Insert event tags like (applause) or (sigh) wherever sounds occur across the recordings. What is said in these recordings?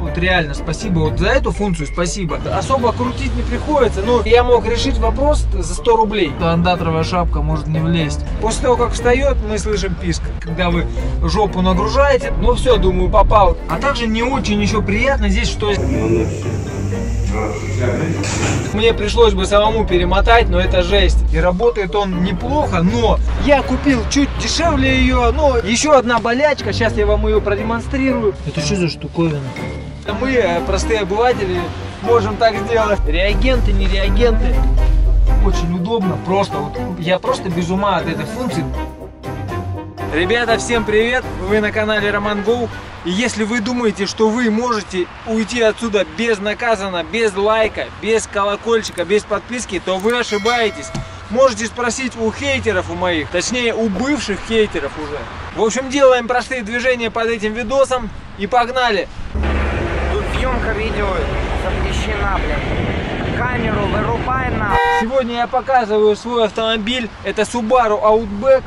Вот реально, спасибо. Вот за эту функцию спасибо. Особо крутить не приходится. Но я мог решить вопрос за 100 рублей. Андатровая шапка может не влезть. После того, как встает, мы слышим писк. Когда вы жопу нагружаете, ну все, думаю, попал. А также не очень еще приятно здесь, что мне пришлось бы самому перемотать, но это жесть. И работает он неплохо, но я купил чуть дешевле ее. Но еще одна болячка, сейчас я вам ее продемонстрирую. Это что за штуковина? Мы, э, простые обыватели, можем так сделать. Реагенты, не реагенты. Очень удобно, просто вот я просто без ума от этой функции. Ребята, всем привет! Вы на канале Роман Гоу. И если вы думаете, что вы можете уйти отсюда безнаказанно, без лайка, без колокольчика, без подписки, то вы ошибаетесь. Можете спросить у хейтеров у моих, точнее у бывших хейтеров уже. В общем, делаем простые движения под этим видосом и погнали! Тут съемка видео запрещена, блядь. Камеру вырубай на. Сегодня я показываю свой автомобиль. Это Subaru Outback,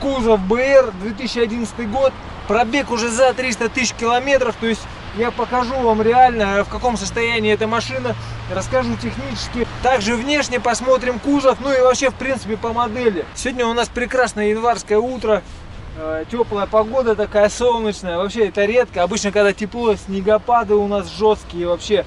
кузов BR, 2011 год. Пробег уже за 300 тысяч километров. То есть я покажу вам реально, в каком состоянии эта машина. Расскажу технически. Также внешне посмотрим кузов. Ну и вообще, в принципе, по модели. Сегодня у нас прекрасное январское утро. Э, Теплая погода такая солнечная. Вообще это редко. Обычно, когда тепло, снегопады у нас жесткие вообще.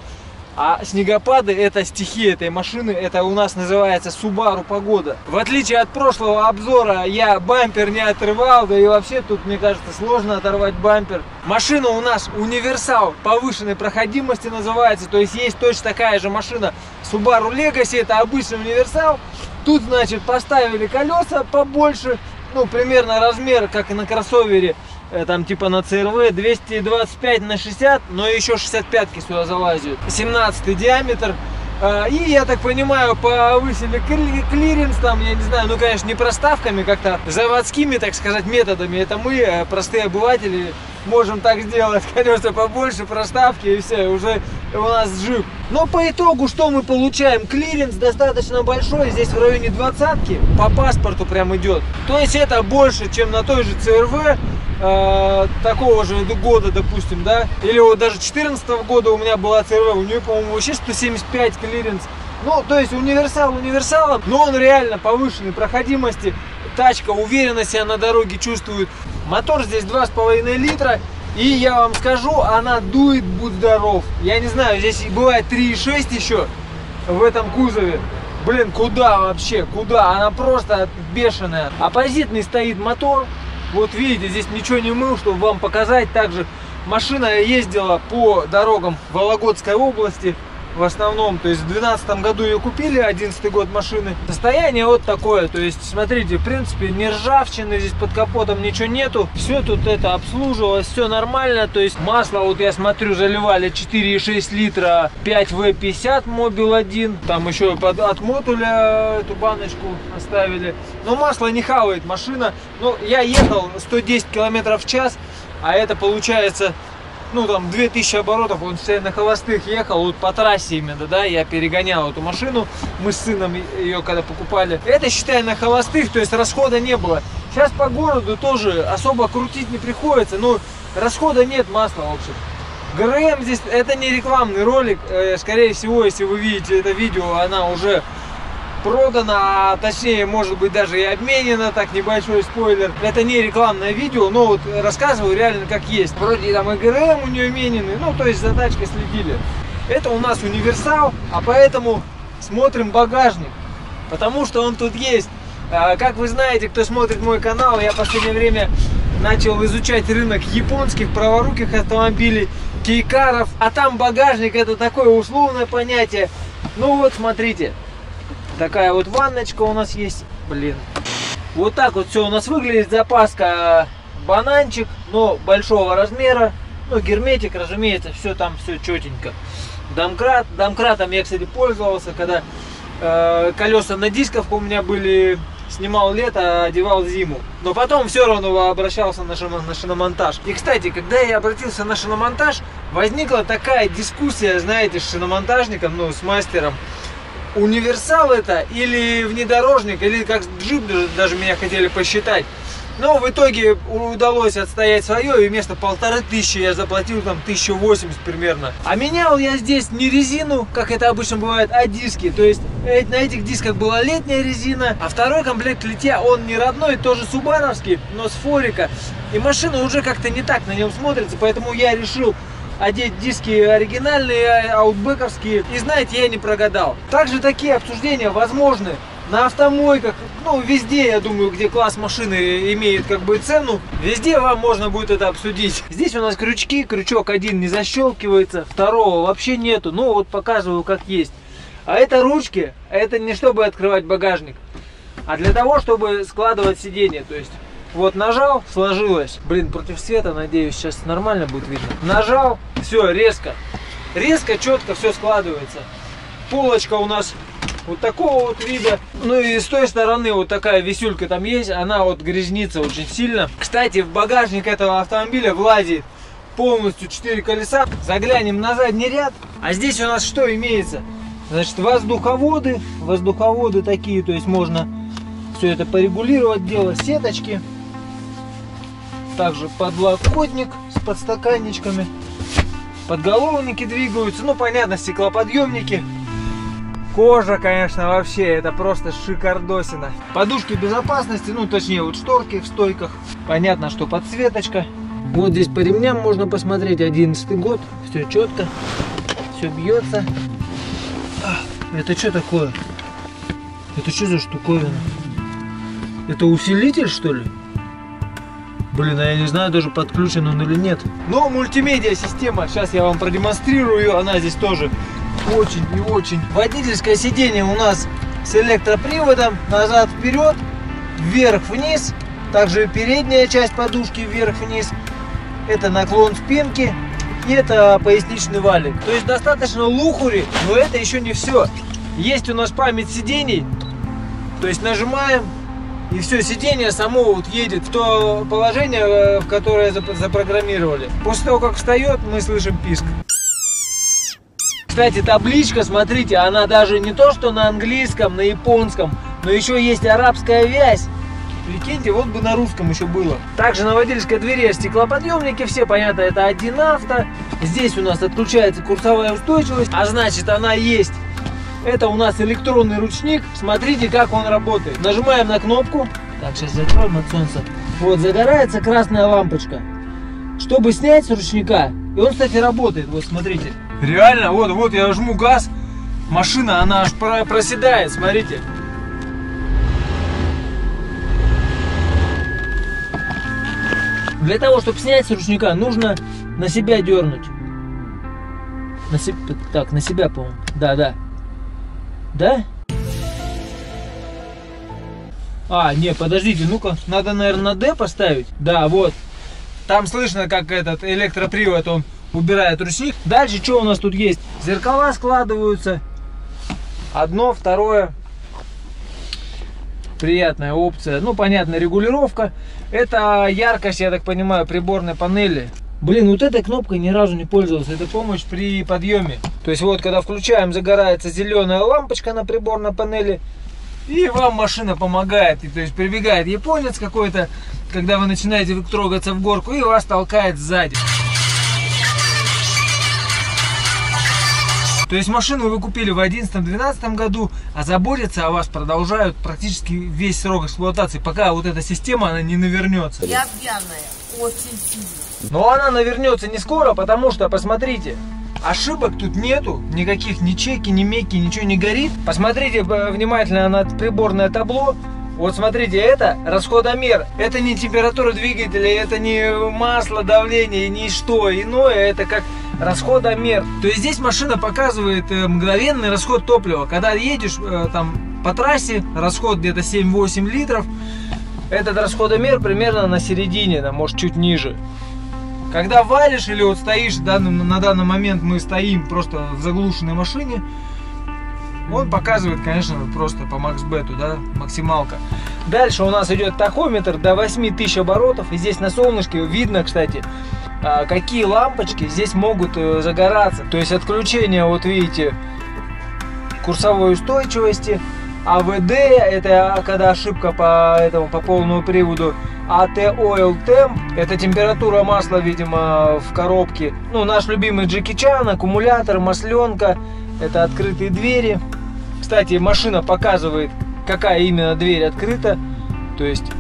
А снегопады это стихия этой машины, это у нас называется Subaru погода. В отличие от прошлого обзора, я бампер не отрывал, да и вообще тут, мне кажется, сложно оторвать бампер. Машина у нас универсал повышенной проходимости называется, то есть есть точно такая же машина Subaru Legacy, это обычный универсал. Тут, значит, поставили колеса побольше, ну, примерно размер, как и на кроссовере. Э, там типа на CRV 225 на 60, но еще 65 сюда залазят. 17 диаметр. Э, и, я так понимаю, повысили клиренс там, я не знаю, ну, конечно, не проставками, как-то заводскими, так сказать, методами. Это мы, э, простые обыватели, можем так сделать, (laughs) конечно, побольше проставки и все, уже у нас джип. Но по итогу, что мы получаем? Клиренс достаточно большой, здесь в районе двадцатки, по паспорту прям идет. То есть это больше, чем на той же CRV, э, такого же года, допустим, да, или вот даже 14 -го года у меня была CRV, у нее, по-моему, вообще 175 клиренс. Ну, то есть универсал универсалом, но он реально повышенной проходимости. Тачка уверенно себя на дороге чувствует. Мотор здесь 2,5 литра. И я вам скажу, она дует, будь здоров. Я не знаю, здесь бывает 3,6 еще в этом кузове. Блин, куда вообще? Куда? Она просто бешеная. Оппозитный стоит мотор. Вот видите, здесь ничего не мыл, чтобы вам показать. Также машина ездила по дорогам Вологодской области в основном. То есть в 2012 году ее купили, 11 год машины. Состояние вот такое. То есть, смотрите, в принципе, не ржавчины, здесь под капотом ничего нету. Все тут это обслуживалось, все нормально. То есть масло, вот я смотрю, заливали 4,6 литра 5В50 Мобил 1. Там еще под, от модуля эту баночку оставили. Но масло не хавает машина. Ну, я ехал 110 километров в час, а это получается ну там 2000 оборотов, он все на холостых ехал, вот по трассе именно, да, я перегонял эту машину, мы с сыном ее когда покупали. Это считай на холостых, то есть расхода не было. Сейчас по городу тоже особо крутить не приходится, но расхода нет масла, в общем. ГРМ здесь, это не рекламный ролик, э, скорее всего, если вы видите это видео, она уже продана, а точнее, может быть, даже и обменена, так, небольшой спойлер. Это не рекламное видео, но вот рассказываю реально как есть. Вроде там и у нее менены, ну, то есть за тачкой следили. Это у нас универсал, а поэтому смотрим багажник, потому что он тут есть. А, как вы знаете, кто смотрит мой канал, я в последнее время начал изучать рынок японских праворуких автомобилей, кейкаров, а там багажник это такое условное понятие. Ну вот, смотрите, Такая вот ванночка у нас есть. Блин. Вот так вот все у нас выглядит. Запаска бананчик, но большого размера. Ну, герметик, разумеется, все там все четенько. Домкрат. Домкратом я, кстати, пользовался, когда э, колеса на дисках у меня были. Снимал лето, одевал зиму. Но потом все равно обращался на, шино, на шиномонтаж. И, кстати, когда я обратился на шиномонтаж, возникла такая дискуссия, знаете, с шиномонтажником, ну, с мастером универсал это или внедорожник, или как джип даже, даже меня хотели посчитать. Но в итоге удалось отстоять свое, и вместо полторы тысячи я заплатил там 1080 примерно. А менял я здесь не резину, как это обычно бывает, а диски. То есть на этих дисках была летняя резина, а второй комплект литья, он не родной, тоже субаровский, но с форика. И машина уже как-то не так на нем смотрится, поэтому я решил одеть диски оригинальные, аутбековские. И знаете, я не прогадал. Также такие обсуждения возможны на автомойках, ну везде, я думаю, где класс машины имеет как бы цену, везде вам можно будет это обсудить. Здесь у нас крючки, крючок один не защелкивается, второго вообще нету, ну вот показываю как есть. А это ручки, это не чтобы открывать багажник, а для того, чтобы складывать сиденье, то есть вот нажал, сложилось. Блин, против света, надеюсь, сейчас нормально будет видно. Нажал, все, резко. Резко, четко все складывается. Полочка у нас вот такого вот вида. Ну и с той стороны вот такая висюлька там есть, она вот грязнится очень сильно. Кстати, в багажник этого автомобиля влазит полностью 4 колеса. Заглянем на задний ряд. А здесь у нас что имеется? Значит, воздуховоды, воздуховоды такие, то есть можно все это порегулировать, дело сеточки. Также подлокотник с подстаканничками. Подголовники двигаются, ну понятно, стеклоподъемники. Кожа, конечно, вообще, это просто шикардосина. Подушки безопасности, ну, точнее, вот шторки в стойках. Понятно, что подсветочка. Вот здесь по ремням можно посмотреть, 11 год, все четко, все бьется. Это что такое? Это что за штуковина? Это усилитель, что ли? Блин, а я не знаю даже подключен он или нет. Но мультимедиа система, сейчас я вам продемонстрирую, она здесь тоже очень и очень. Водительское сиденье у нас с электроприводом, назад-вперед, вверх-вниз. Также передняя часть подушки вверх-вниз. Это наклон спинки и это поясничный валик. То есть достаточно лухури, но это еще не все. Есть у нас память сидений, то есть нажимаем, и все, сиденье само вот едет в то положение, э, в которое запрограммировали. После того, как встает, мы слышим писк. Кстати, табличка, смотрите, она даже не то, что на английском, на японском, но еще есть арабская вязь. Прикиньте, вот бы на русском еще было. Также на водительской двери стеклоподъемники, все понятно, это один авто. Здесь у нас отключается курсовая устойчивость, а значит она есть. Это у нас электронный ручник. Смотрите, как он работает. Нажимаем на кнопку. Так, сейчас закроем от солнца. Вот, загорается красная лампочка. Чтобы снять с ручника, и он, кстати, работает. Вот, смотрите. Реально, вот, вот я жму газ, машина, она аж проседает, смотрите. Для того, чтобы снять с ручника, нужно на себя дернуть. На себя, так, на себя, по-моему. Да, да. Да? А, не, подождите, ну-ка, надо, наверное, на D поставить. Да, вот. Там слышно, как этот электропривод, он убирает ручник. Дальше что у нас тут есть? Зеркала складываются. Одно, второе. Приятная опция. Ну, понятно, регулировка. Это яркость, я так понимаю, приборной панели. Блин, вот этой кнопкой ни разу не пользовался. Это помощь при подъеме. То есть вот, когда включаем, загорается зеленая лампочка на приборной панели. И вам машина помогает. И, то есть прибегает японец какой-то, когда вы начинаете трогаться в горку, и вас толкает сзади. То есть машину вы купили в 2011-2012 году, а заботиться о вас продолжают практически весь срок эксплуатации, пока вот эта система она не навернется. Я пьяная, очень сильно. Но она навернется не скоро, потому что, посмотрите, ошибок тут нету, никаких ни чеки, ни меки, ничего не горит. Посмотрите внимательно на приборное табло, вот смотрите, это расходомер. Это не температура двигателя, это не масло, давление, ни что иное. Это как расходомер. То есть здесь машина показывает э, мгновенный расход топлива. Когда едешь э, там по трассе, расход где-то 7-8 литров. Этот расходомер примерно на середине, да, может чуть ниже. Когда валишь или вот стоишь, на данный момент мы стоим просто в заглушенной машине, он показывает, конечно, просто по максбету, да, максималка. Дальше у нас идет тахометр до 8000 оборотов. И здесь на солнышке видно, кстати, а, какие лампочки здесь могут э, загораться. То есть отключение, вот видите, курсовой устойчивости. АВД, это когда ошибка по этому, по полному приводу. AT Oil Temp. Это температура масла, видимо, в коробке. Ну, наш любимый Джеки Чан, аккумулятор, масленка. Это открытые двери. Кстати, машина показывает, какая именно дверь открыта. То есть,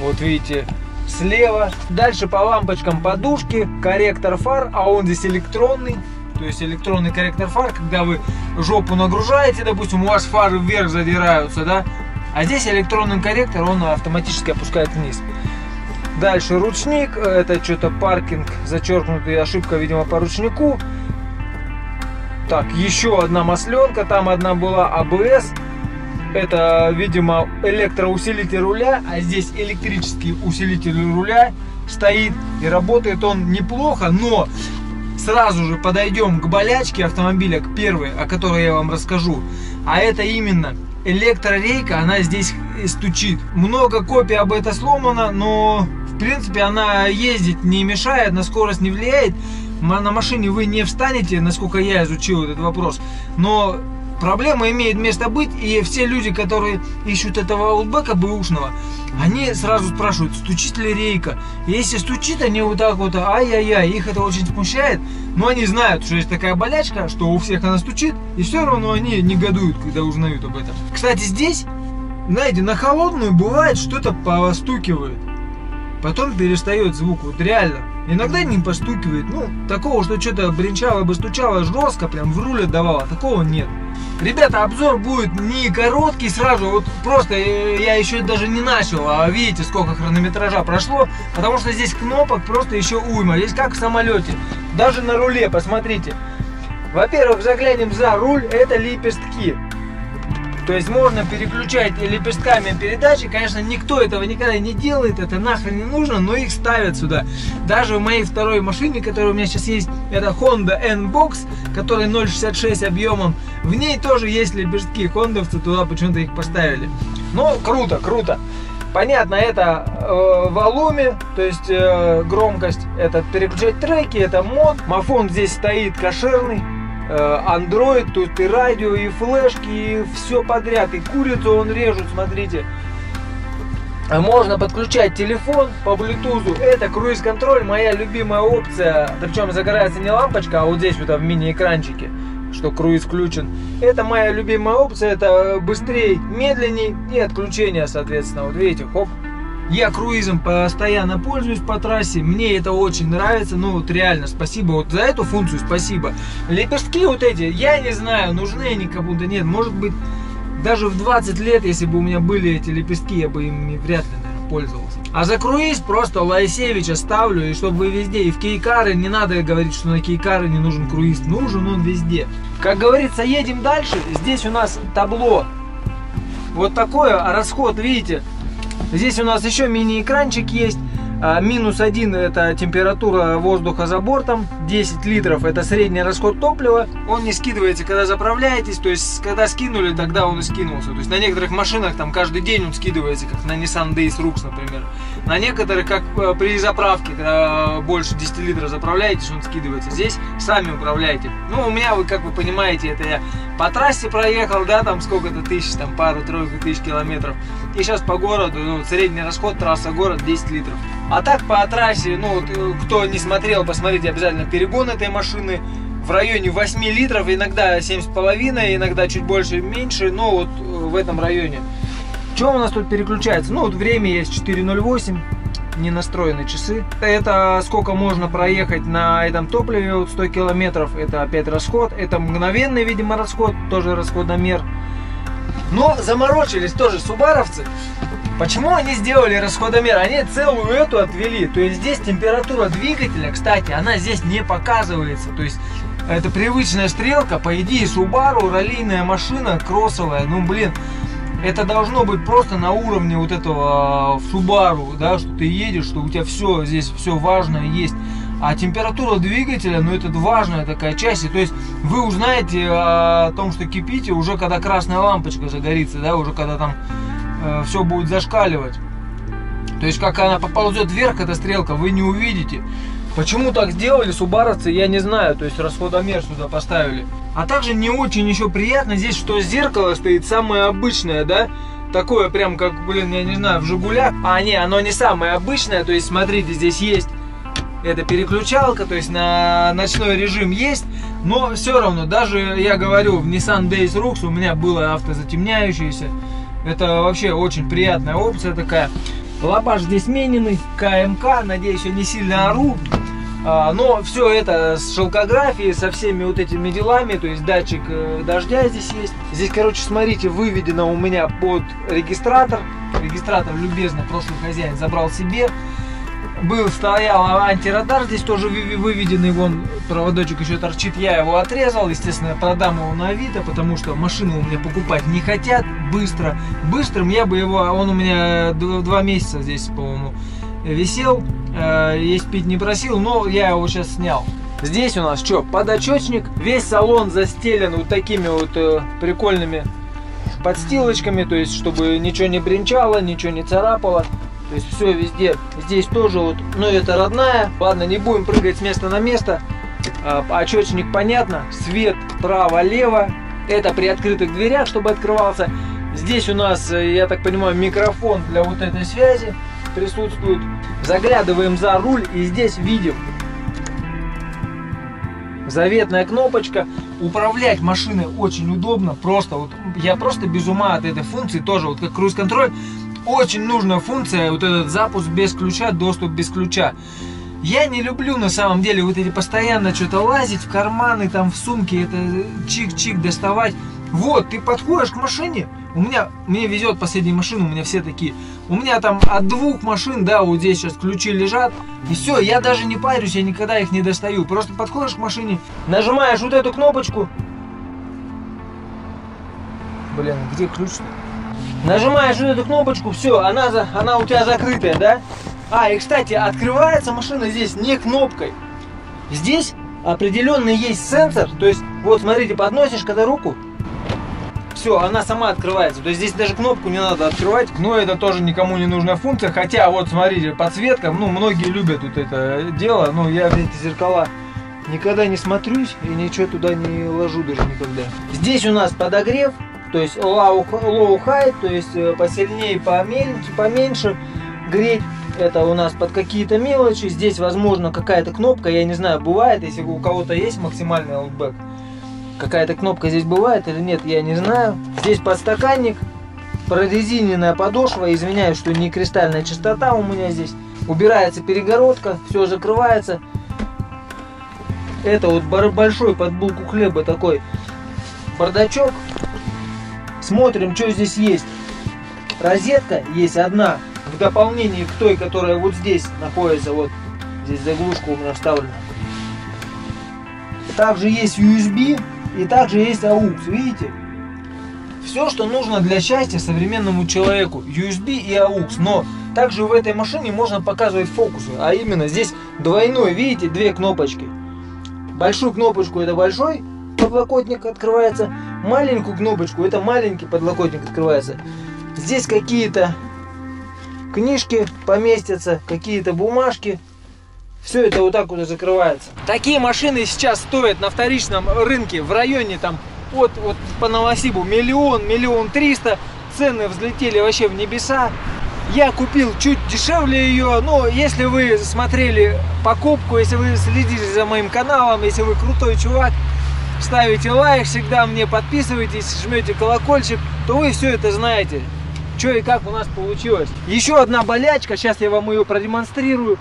вот видите, слева. Дальше по лампочкам подушки, корректор фар, а он здесь электронный. То есть электронный корректор фар, когда вы жопу нагружаете, допустим, у вас фары вверх задираются, да, а здесь электронный корректор, он автоматически опускает вниз. Дальше ручник, это что-то паркинг, зачеркнутая ошибка, видимо, по ручнику. Так, еще одна масленка, там одна была АБС. Это, видимо, электроусилитель руля, а здесь электрический усилитель руля стоит. И работает он неплохо, но сразу же подойдем к болячке автомобиля, к первой, о которой я вам расскажу. А это именно электрорейка, она здесь стучит. Много копий об этом сломано, но в принципе она ездить не мешает, на скорость не влияет. На машине вы не встанете, насколько я изучил этот вопрос. Но проблема имеет место быть, и все люди, которые ищут этого аутбека бэушного, они сразу спрашивают, стучит ли рейка. Если стучит, они вот так вот, ай-яй-яй, их это очень смущает, но они знают, что есть такая болячка, что у всех она стучит, и все равно они негодуют, когда узнают об этом. Кстати, здесь, знаете, на холодную бывает что-то постукивает, потом перестает звук, вот реально. Иногда не постукивает, ну, такого, что что-то бренчало бы, стучало жестко, прям в руль отдавало, такого нет. Ребята, обзор будет не короткий сразу, вот просто э, я еще даже не начал, а видите, сколько хронометража прошло, потому что здесь кнопок просто еще уйма, здесь как в самолете, даже на руле, посмотрите. Во-первых, заглянем за руль, это лепестки. То есть можно переключать лепестками передачи. Конечно, никто этого никогда не делает, это нахрен не нужно, но их ставят сюда. Даже в моей второй машине, которая у меня сейчас есть, это Honda N-Box, которая 0,66 объемом. В ней тоже есть лепестки, хондовцы туда почему-то их поставили. Но круто, круто. Понятно, это э, волуме, то есть э, громкость, это переключать треки, это мод. Мафон здесь стоит кошерный. Э, Android, тут и радио, и флешки, и все подряд. И курицу он режут, смотрите. Можно подключать телефон по Bluetooth. Это круиз-контроль, моя любимая опция. Причем загорается не лампочка, а вот здесь вот в мини-экранчике, что круиз включен. Это моя любимая опция, это быстрее, медленней и отключение, соответственно. Вот видите, хоп, я круизом постоянно пользуюсь по трассе, мне это очень нравится, ну вот реально, спасибо вот за эту функцию, спасибо. Лепестки вот эти, я не знаю, нужны они кому-то, нет, может быть, даже в 20 лет, если бы у меня были эти лепестки, я бы ими вряд ли, наверное, пользовался. А за круиз просто Лайсевича ставлю, и чтобы вы везде, и в кейкары, не надо говорить, что на кейкары не нужен круиз, нужен он везде. Как говорится, едем дальше, здесь у нас табло вот такое, а расход, видите, Здесь у нас еще мини-экранчик есть. А, минус один это температура воздуха за бортом, 10 литров это средний расход топлива. Он не скидывается, когда заправляетесь, то есть когда скинули, тогда он и скинулся. То есть на некоторых машинах там каждый день он скидывается, как на Nissan Days Rux, например. На некоторых, как э, при заправке, когда больше 10 литров заправляетесь, он скидывается. Здесь сами управляете. Ну, у меня, вы как вы понимаете, это я по трассе проехал, да, там сколько-то тысяч, там пару-тройку тысяч километров. И сейчас по городу, ну, средний расход трасса город 10 литров. А так по трассе, ну, э, кто не смотрел, посмотрите обязательно перегон этой машины. В районе 8 литров, иногда 7,5, иногда чуть больше, меньше, но вот э, в этом районе. Что у нас тут переключается? Ну, вот время есть 4.08, не настроены часы. Это сколько можно проехать на этом топливе, вот 100 километров, это опять расход. Это мгновенный, видимо, расход, тоже расходомер. Но заморочились тоже субаровцы. Почему они сделали расходомер? Они целую эту отвели. То есть здесь температура двигателя, кстати, она здесь не показывается. То есть это привычная стрелка. По идее, Subaru, раллийная машина, кроссовая. Ну, блин, это должно быть просто на уровне вот этого а, Subaru, да, что ты едешь, что у тебя все здесь, все важное есть. А температура двигателя, ну это важная такая часть. И, то есть вы узнаете о том, что кипите, уже когда красная лампочка загорится, да, уже когда там э, все будет зашкаливать. То есть как она поползет вверх, эта стрелка, вы не увидите. Почему так сделали субаровцы, я не знаю. То есть расходомер сюда поставили. А также не очень еще приятно здесь, что зеркало стоит самое обычное, да. такое прям как, блин, я не знаю, в Жигулях. А, не, оно не самое обычное, то есть смотрите, здесь есть эта переключалка, то есть на ночной режим есть, но все равно, даже я говорю, в Nissan Days Rux у меня было автозатемняющееся, это вообще очень приятная опция такая. Лопаш здесь смененный, КМК, надеюсь, я не сильно ору, но все это с шелкографией, со всеми вот этими делами, то есть датчик э, дождя здесь есть. Здесь, короче, смотрите, выведено у меня под регистратор. Регистратор любезно прошлый хозяин забрал себе. Был, стоял антирадар, здесь тоже выведенный, вон проводочек еще торчит, я его отрезал, естественно, продам его на Авито, потому что машину у меня покупать не хотят быстро. Быстрым я бы его, он у меня два месяца здесь, по-моему, висел, э, есть пить не просил, но я его сейчас снял. Здесь у нас что, подочечник, весь салон застелен вот такими вот э, прикольными подстилочками, то есть чтобы ничего не бренчало, ничего не царапало. То есть все везде. Здесь тоже вот, ну это родная. Ладно, не будем прыгать с места на место. А, очечник понятно. Свет право-лево. Это при открытых дверях, чтобы открывался. Здесь у нас, э, я так понимаю, микрофон для вот этой связи присутствует. Заглядываем за руль и здесь видим заветная кнопочка. Управлять машиной очень удобно, просто вот я просто без ума от этой функции тоже, вот как круиз-контроль, очень нужная функция, вот этот запуск без ключа, доступ без ключа. Я не люблю на самом деле вот эти постоянно что-то лазить в карманы, там в сумке, это чик-чик доставать. Вот, ты подходишь к машине, у меня, мне везет последние машины, у меня все такие. У меня там от двух машин, да, вот здесь сейчас ключи лежат. И все, я даже не парюсь, я никогда их не достаю. Просто подходишь к машине, нажимаешь вот эту кнопочку. Блин, где ключ? Нажимаешь вот эту кнопочку, все, она, за, она у тебя закрытая, да? А, и кстати, открывается машина здесь не кнопкой. Здесь определенный есть сенсор, то есть, вот смотрите, подносишь когда руку, все, она сама открывается. То есть здесь даже кнопку не надо открывать, но это тоже никому не нужная функция. Хотя, вот смотрите, подсветка, ну, многие любят вот это дело, но я в эти зеркала никогда не смотрюсь и ничего туда не ложу даже никогда. Здесь у нас подогрев, то есть low, low high, то есть э, посильнее, поменьше, поменьше греть. Это у нас под какие-то мелочи. Здесь, возможно, какая-то кнопка, я не знаю, бывает, если у кого-то есть максимальный Outback Какая-то кнопка здесь бывает или нет, я не знаю. Здесь подстаканник, прорезиненная подошва. Извиняюсь, что не кристальная чистота у меня здесь. Убирается перегородка, все закрывается. Это вот большой под булку хлеба такой бардачок. Смотрим, что здесь есть. Розетка есть одна, в дополнение к той, которая вот здесь находится. Вот здесь заглушка у меня вставлена. Также есть USB и также есть AUX, видите? Все, что нужно для счастья современному человеку. USB и AUX. Но также в этой машине можно показывать фокусы. А именно здесь двойной, видите, две кнопочки. Большую кнопочку это большой подлокотник открывается. Маленькую кнопочку это маленький подлокотник открывается. Здесь какие-то книжки поместятся, какие-то бумажки. Все это вот так вот закрывается. Такие машины сейчас стоят на вторичном рынке в районе там от вот по Новосибу миллион, миллион триста. Цены взлетели вообще в небеса. Я купил чуть дешевле ее, но если вы смотрели покупку, если вы следили за моим каналом, если вы крутой чувак, ставите лайк, всегда мне подписывайтесь, жмете колокольчик, то вы все это знаете, что и как у нас получилось. Еще одна болячка, сейчас я вам ее продемонстрирую.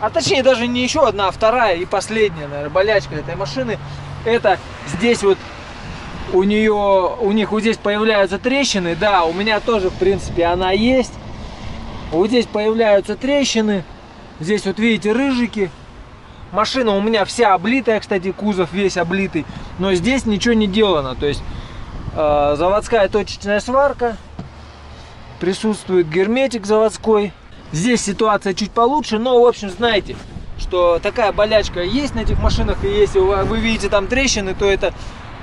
А точнее даже не еще одна, а вторая и последняя, наверное, болячка этой машины. Это здесь вот у нее, у них вот здесь появляются трещины. Да, у меня тоже, в принципе, она есть. Вот здесь появляются трещины. Здесь вот видите рыжики. Машина у меня вся облитая, кстати, кузов весь облитый. Но здесь ничего не делано. То есть э, заводская точечная сварка. Присутствует герметик заводской. Здесь ситуация чуть получше, но, в общем, знаете, что такая болячка есть на этих машинах, и если вы видите там трещины, то это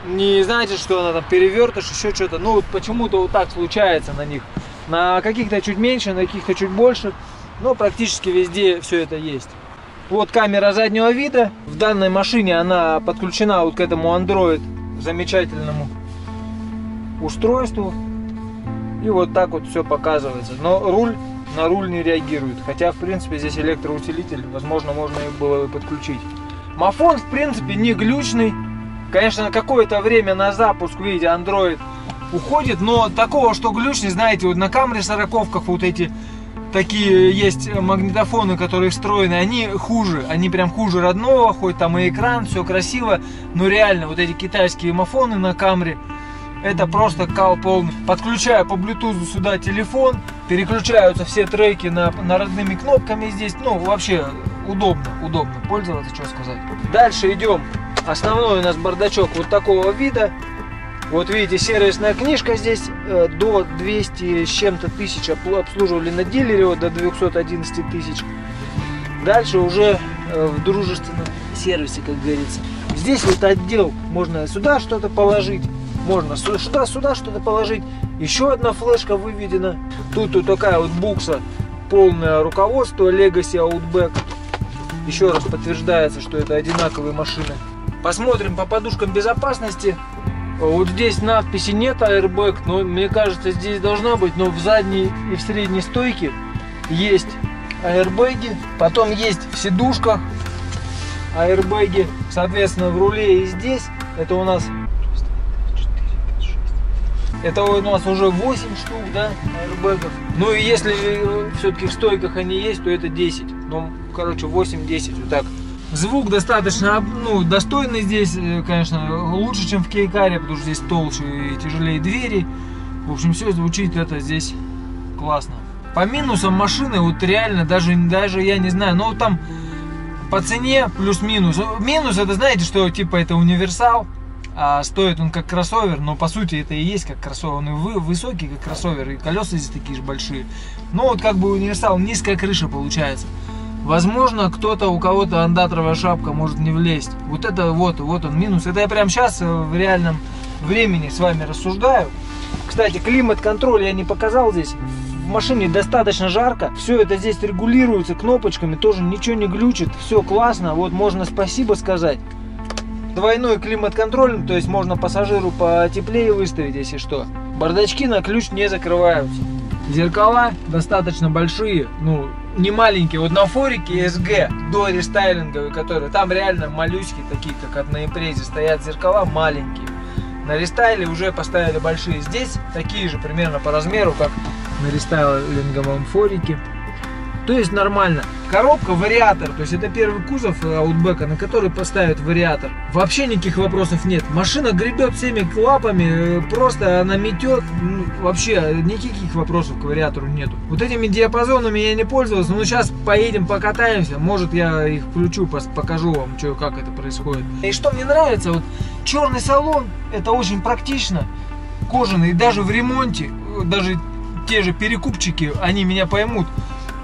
не значит, что она там перевертыш, еще что-то. Ну, вот почему-то вот так случается на них. На каких-то чуть меньше, на каких-то чуть больше, но практически везде все это есть. Вот камера заднего вида. В данной машине она подключена вот к этому Android замечательному устройству. И вот так вот все показывается. Но руль на руль не реагирует. Хотя, в принципе, здесь электроусилитель. Возможно, можно было бы подключить. Мафон, в принципе, не глючный. Конечно, какое-то время на запуск, видите, Android уходит. Но такого, что глючный, знаете, вот на камере 40 вот эти такие есть магнитофоны, которые встроены, они хуже, они прям хуже родного, хоть там и экран, все красиво, но реально вот эти китайские мафоны на камере, это просто кал полный. Подключаю по Bluetooth сюда телефон, переключаются все треки на, на родными кнопками здесь, ну вообще удобно, удобно пользоваться, что сказать. Дальше идем. Основной у нас бардачок вот такого вида. Вот видите, сервисная книжка здесь э, до 200 с чем-то тысяч обслуживали на дилере, вот до 211 тысяч. Дальше уже э, в дружественном сервисе, как говорится. Здесь вот отдел, можно сюда что-то положить, можно сюда, сюда что-то положить. Еще одна флешка выведена. Тут вот такая вот букса, полное руководство Legacy Outback. Еще раз подтверждается, что это одинаковые машины. Посмотрим по подушкам безопасности. Вот здесь надписи нет airbag, но мне кажется здесь должна быть, но в задней и в средней стойке есть аэрбэги. Потом есть в сидушках аэрбэги, соответственно в руле и здесь. Это у нас это у нас уже 8 штук, да, аэрбэгов. Ну и если все-таки в стойках они есть, то это 10. Ну, короче, 8-10, вот так. Звук достаточно ну, достойный здесь, э, конечно, лучше, чем в Кейкаре, потому что здесь толще и тяжелее двери. В общем, все звучит это здесь классно. По минусам машины, вот реально, даже, даже я не знаю, но там по цене плюс-минус. Минус это, знаете, что типа это универсал, а стоит он как кроссовер, но по сути это и есть как кроссовер. Он и высокий, как кроссовер, и колеса здесь такие же большие. Но вот как бы универсал, низкая крыша получается. Возможно, кто-то, у кого-то андатровая шапка может не влезть. Вот это вот, вот он минус. Это я прямо сейчас э, в реальном времени с вами рассуждаю. Кстати, климат-контроль я не показал здесь. В машине достаточно жарко. Все это здесь регулируется кнопочками, тоже ничего не глючит. Все классно. Вот можно спасибо сказать. Двойной климат-контроль, то есть можно пассажиру потеплее выставить, если что. Бардачки на ключ не закрываются. Зеркала достаточно большие, ну, не маленькие. Вот на форике SG до рестайлинговой, которые там реально моллюски, такие как на импрезе, стоят зеркала маленькие. На рестайле уже поставили большие. Здесь такие же примерно по размеру, как на рестайлинговом форике. То есть нормально. Коробка, вариатор, то есть это первый кузов аутбека, на который поставят вариатор. Вообще никаких вопросов нет. Машина гребет всеми лапами, э, просто она метет. Вообще никаких вопросов к вариатору нету. Вот этими диапазонами я не пользовался, но сейчас поедем покатаемся. Может я их включу, покажу вам, что, как это происходит. И что мне нравится, вот черный салон, это очень практично. Кожаный, даже в ремонте, даже те же перекупчики, они меня поймут.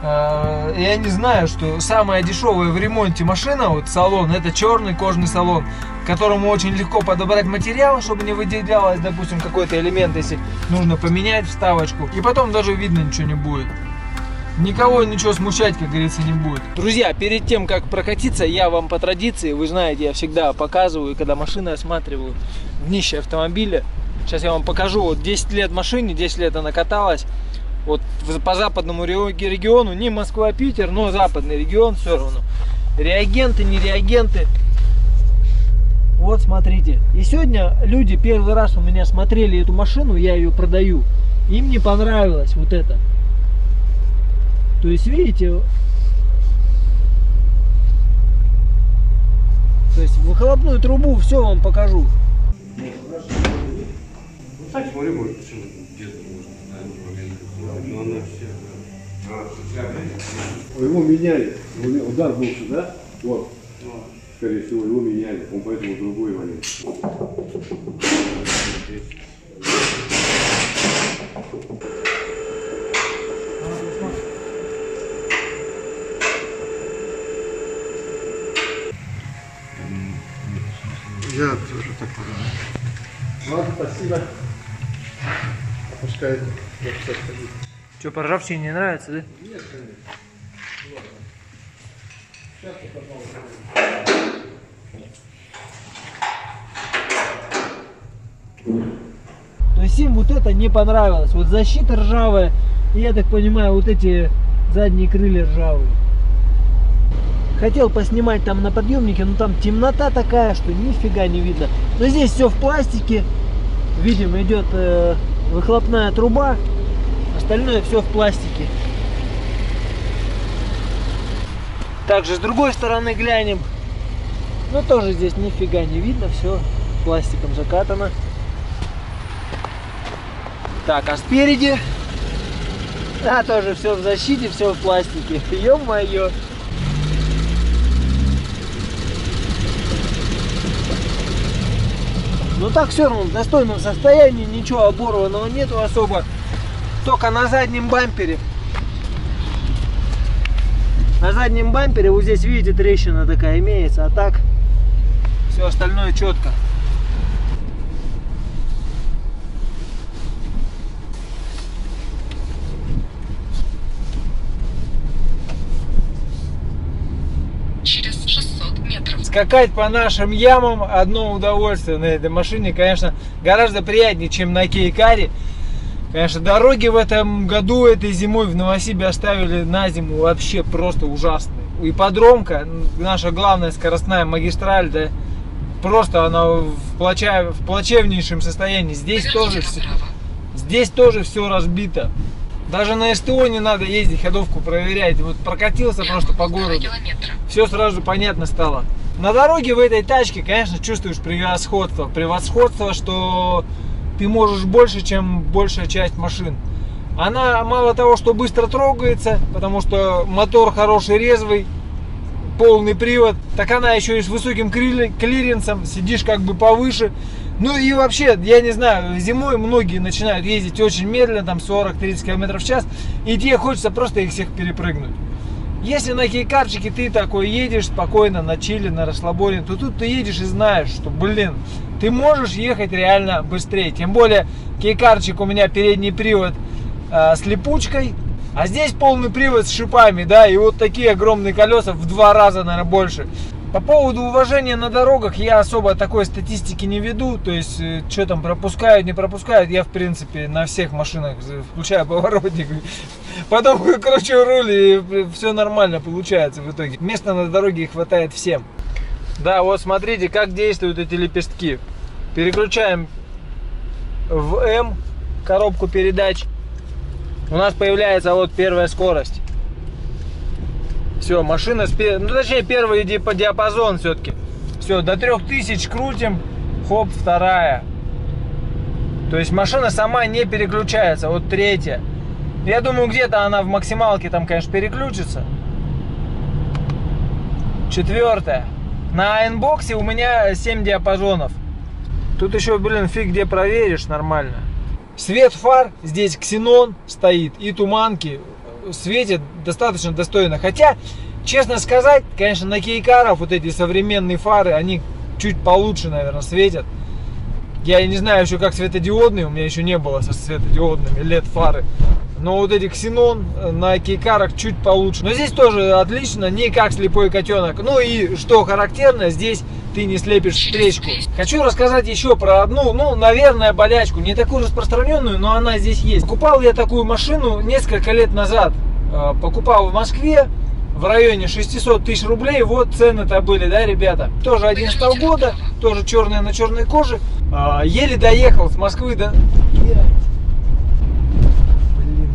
Э, я не знаю, что самая дешевая в ремонте машина, вот салон, это черный кожный салон, которому очень легко подобрать материал, чтобы не выделялось, допустим, какой-то элемент, если нужно поменять вставочку. И потом даже видно ничего не будет. Никого ничего смущать, как говорится, не будет. Друзья, перед тем, как прокатиться, я вам по традиции, вы знаете, я всегда показываю, когда машины осматриваю, днище автомобиля. Сейчас я вам покажу, вот 10 лет машине, 10 лет она каталась. Вот по западному региону, не Москва-Питер, но западный регион все равно. Реагенты, не реагенты. Вот смотрите. И сегодня люди первый раз у меня смотрели эту машину, я ее продаю. Им не понравилось вот это. То есть, видите, то есть выхлопную трубу все вам покажу. Так, смотри, может. Его меняли, удар был сюда, вот, скорее всего, его меняли, он поэтому другой валил. Я тоже так Ладно, спасибо. Пускай. Что, по ржавчине не нравится, да? Нет, То есть Максим вот это не понравилось. Вот защита ржавая. И я так понимаю, вот эти задние крылья ржавые. Хотел поснимать там на подъемнике, но там темнота такая, что нифига не видно. Но здесь все в пластике. Видим, идет э, выхлопная труба. Остальное все в пластике. Также с другой стороны глянем. Ну тоже здесь нифига не видно, все пластиком закатано. Так, а спереди, да, тоже все в защите, все в пластике. Ё-моё. Ну так все равно в достойном состоянии, ничего оборванного нету особо. Только на заднем бампере. На заднем бампере вот здесь, видите, трещина такая имеется, а так все остальное четко. Через 600 метров. Скакать по нашим ямам одно удовольствие на этой машине, конечно, гораздо приятнее, чем на Кейкаре. Конечно, дороги в этом году, этой зимой в Новосибе оставили на зиму вообще просто ужасные. Ипподромка, наша главная скоростная магистраль, да, просто она в, плача- в плачевнейшем состоянии. Здесь тоже, все, здесь тоже все разбито. Даже на СТО не надо ездить, ходовку проверять. Вот прокатился просто по городу все сразу понятно стало. На дороге в этой тачке, конечно, чувствуешь превосходство. Превосходство, что ты можешь больше, чем большая часть машин. Она мало того, что быстро трогается, потому что мотор хороший, резвый, полный привод, так она еще и с высоким кли- клиренсом, сидишь как бы повыше. Ну и вообще, я не знаю, зимой многие начинают ездить очень медленно, там 40-30 км в час, и тебе хочется просто их всех перепрыгнуть. Если на кейкарчике ты такой едешь спокойно, на чили, на расслабоне, то тут ты едешь и знаешь, что, блин, ты можешь ехать реально быстрее. Тем более, кейкарчик у меня передний привод э, с липучкой, а здесь полный привод с шипами, да, и вот такие огромные колеса в два раза, наверное, больше. По поводу уважения на дорогах я особо такой статистики не веду, то есть что там пропускают, не пропускают, я в принципе на всех машинах, э, включая (laughs) поворотник, потом (laughs) кручу руль и все нормально получается в итоге. Места на дороге хватает всем. Да, вот смотрите, как действуют эти лепестки. Переключаем в М коробку передач. У нас появляется вот первая скорость. Все, машина, спе- ну точнее первый диапазон все-таки. Все, до 3000 крутим, хоп, вторая. То есть машина сама не переключается, вот третья. Я думаю, где-то она в максималке там, конечно, переключится. Четвертая. На айнбоксе у меня 7 диапазонов. Тут еще, блин, фиг где проверишь нормально. Свет фар, здесь ксенон стоит и туманки светят достаточно достойно. Хотя, честно сказать, конечно, на кейкарах вот эти современные фары, они чуть получше, наверное, светят. Я не знаю еще как светодиодные, у меня еще не было со светодиодными LED фары. Но вот эти ксенон э, на кейкарах чуть получше. Но здесь тоже отлично, не как слепой котенок. Ну и что характерно, здесь ты не слепишь встречку. Хочу рассказать еще про одну, ну, наверное, болячку. Не такую распространенную, но она здесь есть. Купал я такую машину несколько лет назад. Э, Покупал в Москве в районе 600 тысяч рублей. Вот цены-то были, да, ребята? Тоже 11 года, тоже черная на черной коже. А, Еле доехал с Москвы до...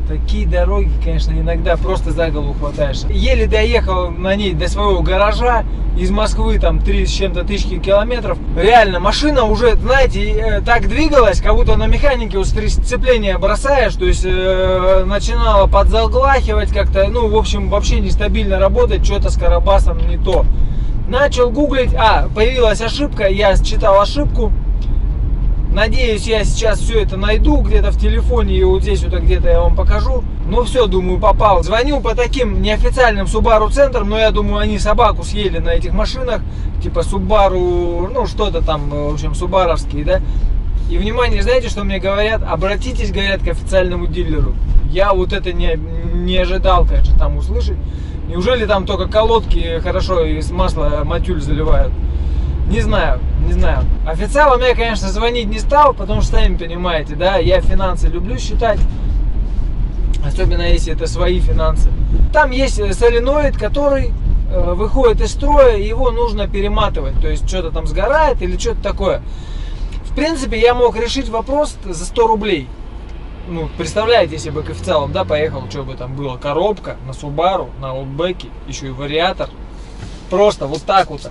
Такие дороги, конечно, иногда просто за голову хватаешь. Еле доехал на ней до своего гаража из Москвы, там, 3 с чем-то тысячи километров. Реально, машина уже, знаете, э, так двигалась, как будто на механике вот сцепление бросаешь, то есть э, начинала подзаглахивать как-то, ну, в общем, вообще нестабильно работать, что-то с карабасом не то. Начал гуглить, а, появилась ошибка, я считал ошибку, Надеюсь, я сейчас все это найду где-то в телефоне и вот здесь вот где-то я вам покажу. Ну все, думаю, попал. Звоню по таким неофициальным Subaru центрам, но я думаю, они собаку съели на этих машинах. Типа Subaru, ну что-то там, в общем, субаровские, да. И внимание, знаете, что мне говорят? Обратитесь, говорят, к официальному дилеру. Я вот это не, не ожидал, конечно, там услышать. Неужели там только колодки хорошо из масла матюль заливают? Не знаю, не знаю. Официалам я, конечно, звонить не стал, потому что, сами понимаете, да, я финансы люблю считать. Особенно если это свои финансы. Там есть э, соленоид, который э, выходит из строя, его нужно перематывать. То есть что-то там сгорает или что-то такое. В принципе, я мог решить вопрос за 100 рублей. Ну, представляете, если бы к официалам, да, поехал, что бы там было, коробка на Субару, на Outback, еще и вариатор. Просто вот так вот.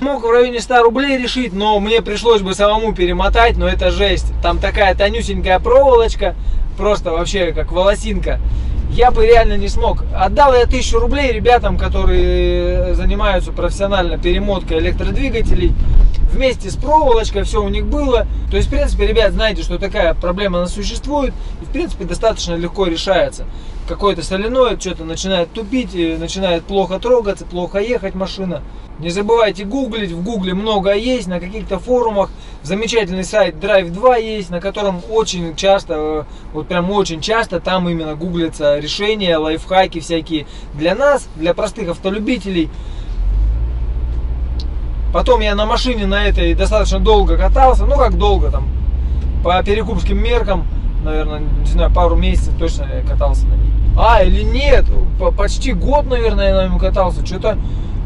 Мог в районе 100 рублей решить, но мне пришлось бы самому перемотать, но это жесть. Там такая тонюсенькая проволочка, просто вообще как волосинка. Я бы реально не смог. Отдал я тысячу рублей ребятам, которые занимаются профессионально перемоткой электродвигателей. Вместе с проволочкой все у них было. То есть, в принципе, ребят, знаете, что такая проблема она существует. В принципе, достаточно легко решается. Какой-то соленоид что-то начинает тупить, и начинает плохо трогаться, плохо ехать машина. Не забывайте гуглить, в гугле много есть, на каких-то форумах. Замечательный сайт Drive 2 есть, на котором очень часто, э, вот прям очень часто, там именно гуглятся решения, лайфхаки всякие для нас, для простых автолюбителей. Потом я на машине на этой достаточно долго катался, ну как долго там, по перекупским меркам, наверное, не знаю, пару месяцев точно катался на ней. А, или нет, почти год, наверное, я на нем катался, что-то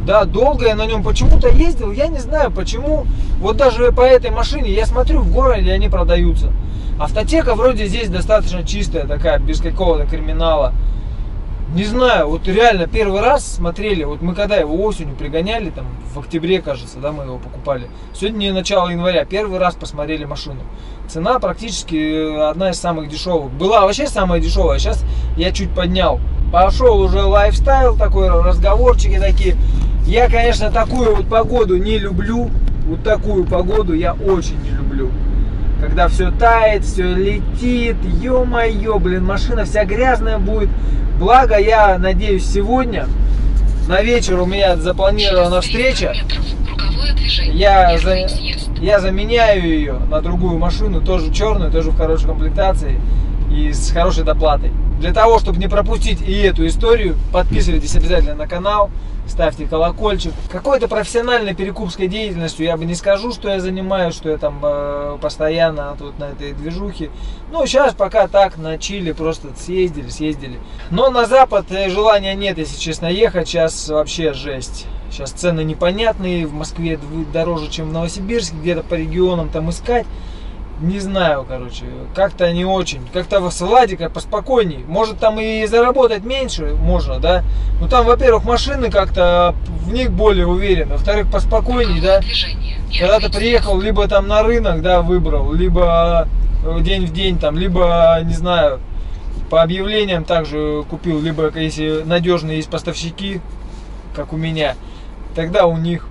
да, долго я на нем почему-то ездил, я не знаю почему. Вот даже по этой машине я смотрю, в городе они продаются. Автотека вроде здесь достаточно чистая такая, без какого-то криминала. Не знаю, вот реально первый раз смотрели, вот мы когда его осенью пригоняли, там в октябре, кажется, да, мы его покупали. Сегодня начало января, первый раз посмотрели машину. Цена практически одна из самых дешевых. Была вообще самая дешевая, сейчас я чуть поднял. Пошел уже лайфстайл такой, разговорчики такие. Я, конечно, такую вот погоду не люблю. Вот такую погоду я очень не люблю. Когда все тает, все летит. Ё-моё, блин, машина вся грязная будет. Благо, я надеюсь, сегодня на вечер у меня запланирована встреча. Я, за, я заменяю ее на другую машину, тоже черную, тоже в хорошей комплектации и с хорошей доплатой. Для того, чтобы не пропустить и эту историю, подписывайтесь обязательно на канал ставьте колокольчик. Какой-то профессиональной перекупской деятельностью я бы не скажу, что я занимаюсь, что я там э, постоянно тут на этой движухе. Ну, сейчас пока так, на Чили просто съездили, съездили. Но на запад э, желания нет, если честно, ехать. Сейчас вообще жесть. Сейчас цены непонятные, в Москве дороже, чем в Новосибирске, где-то по регионам там искать не знаю, короче, как-то не очень. Как-то с Владика поспокойней. Может там и заработать меньше можно, да. Но там, во-первых, машины как-то в них более уверен. Во-вторых, поспокойней, да. Когда ты приехал, либо там на рынок, да, выбрал, либо э, день в день там, либо, не знаю, по объявлениям также купил, либо если надежные есть поставщики, как у меня, тогда у них.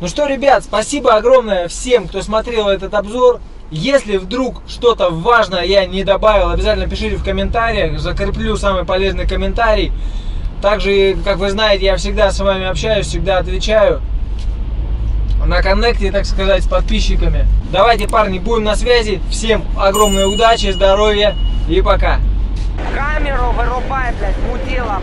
Ну что, ребят, спасибо огромное всем, кто смотрел этот обзор. Если вдруг что-то важное я не добавил, обязательно пишите в комментариях, закреплю самый полезный комментарий. Также, как вы знаете, я всегда с вами общаюсь, всегда отвечаю на коннекте, так сказать, с подписчиками. Давайте, парни, будем на связи. Всем огромной удачи, здоровья и пока. Камеру вырубай, блядь, мудила.